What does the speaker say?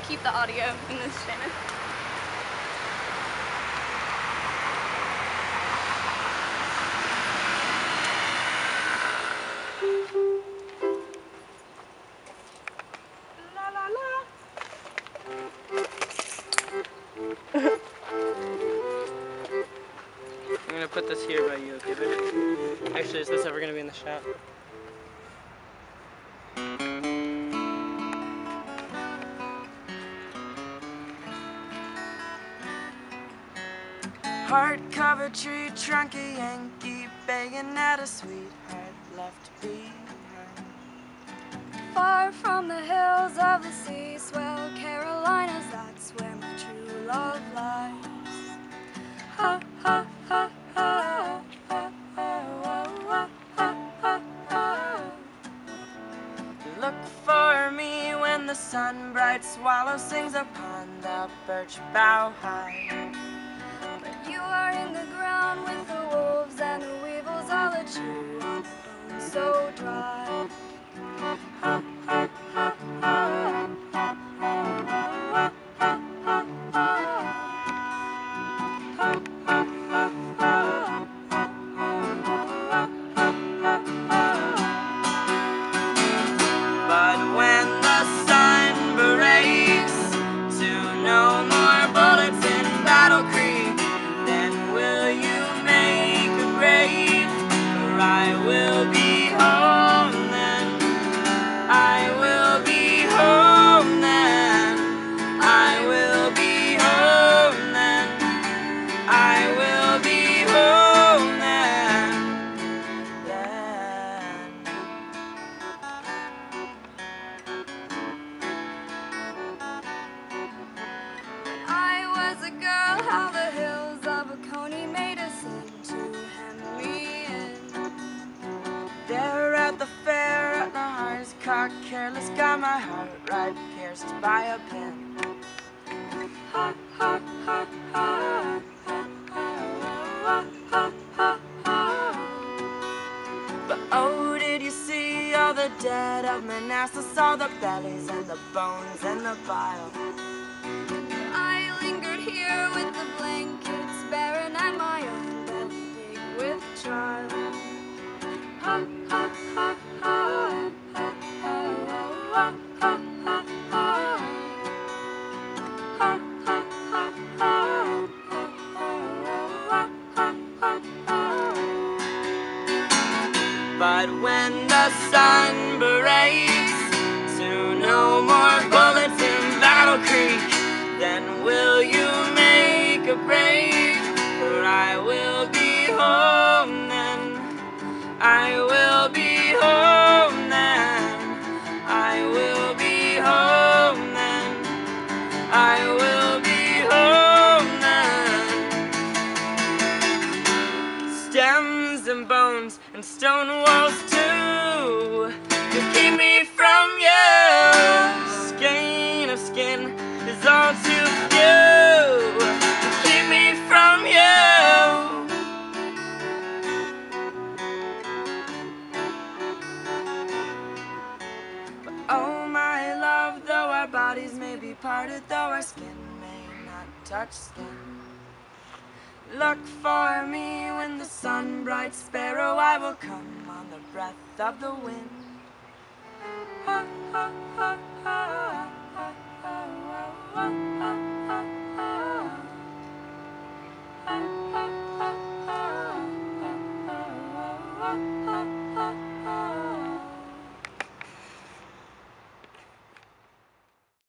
keep the audio in this channel. I'm gonna put this here by you, okay? Actually, is this ever gonna be in the shot? Hardcover tree trunk, a Yankee at a sweetheart left behind. Far from the hills of the sea, swell Carolinas, that's where my true love lies. Ha. ha, ha, ha, ha, ha, ha. Look for me when the sun bright swallow sings upon the birch bough high. answer. A girl, how the hills of a coney the fair at the highest cock, careless got my heart right pierced by a pin. But oh, did you see all the dead of Manassas, all the bellies and the bones and the bile? I lingered here with the blankets barren and my own But when the sun breaks to no more bullets in Battle Creek, then will you make a break? For I will be home then. I will Oh my love, though our bodies may be parted, though our skin may not touch skin. Look for me when the sun bright sparrow, I will come on the breath of the wind. Ha, ha, ha,